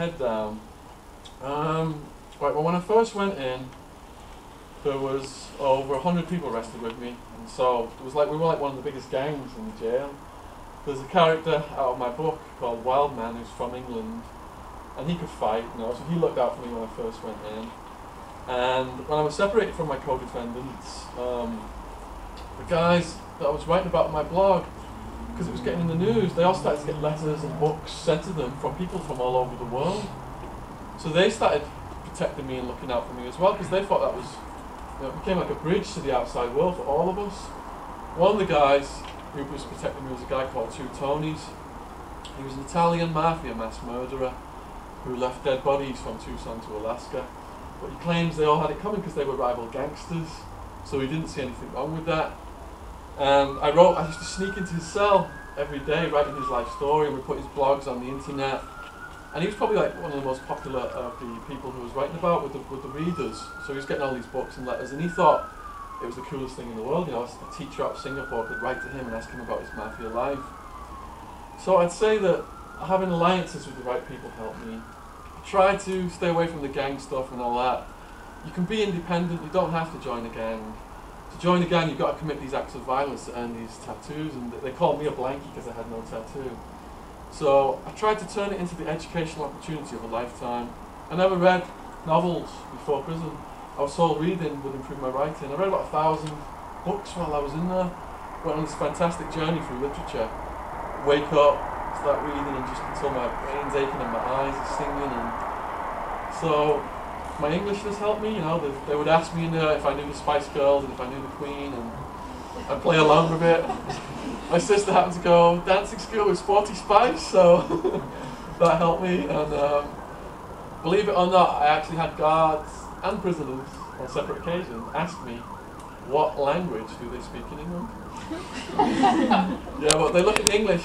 head down. Um, right, well, when I first went in, there was over 100 people arrested with me. And so it was like we were like one of the biggest gangs in the jail. There's a character out of my book called Wildman who's from England. And he could fight, you know, so he looked out for me when I first went in. And when I was separated from my co-defendants, um, the guys that I was writing about in my blog, because it was getting in the news, they all started to get letters and books sent to them from people from all over the world. So they started protecting me and looking out for me as well, because they thought that was, you know, it became like a bridge to the outside world for all of us. One of the guys who was protecting me was a guy called Two Tonys. He was an Italian mafia mass murderer who left dead bodies from Tucson to Alaska. But he claims they all had it coming because they were rival gangsters. So he didn't see anything wrong with that. And I wrote, I used to sneak into his cell every day writing his life story and we put his blogs on the internet. And he was probably like one of the most popular of the people who was writing about with the, with the readers. So he was getting all these books and letters and he thought it was the coolest thing in the world. You know, a teacher out of Singapore could write to him and ask him about his mafia life. So I'd say that having alliances with the right people helped me. I try to stay away from the gang stuff and all that. You can be independent, you don't have to join a gang to join the gang, you've got to commit these acts of violence to earn these tattoos, and they called me a blankie because I had no tattoo. So I tried to turn it into the educational opportunity of a lifetime. I never read novels before prison. I was told reading would improve my writing. I read about a thousand books while I was in there. Went on this fantastic journey through literature. Wake up, start reading, and just until my brain's aching and my eyes are stinging. And so my English has helped me. You know, they, they would ask me if I knew the Spice Girls and if I knew the Queen, and I'd play along with it. My sister happened to go dancing school with Sporty Spice, so that helped me. And um, believe it or not, I actually had guards and prisoners on separate occasions ask me, "What language do they speak in England?" yeah, but they look at English.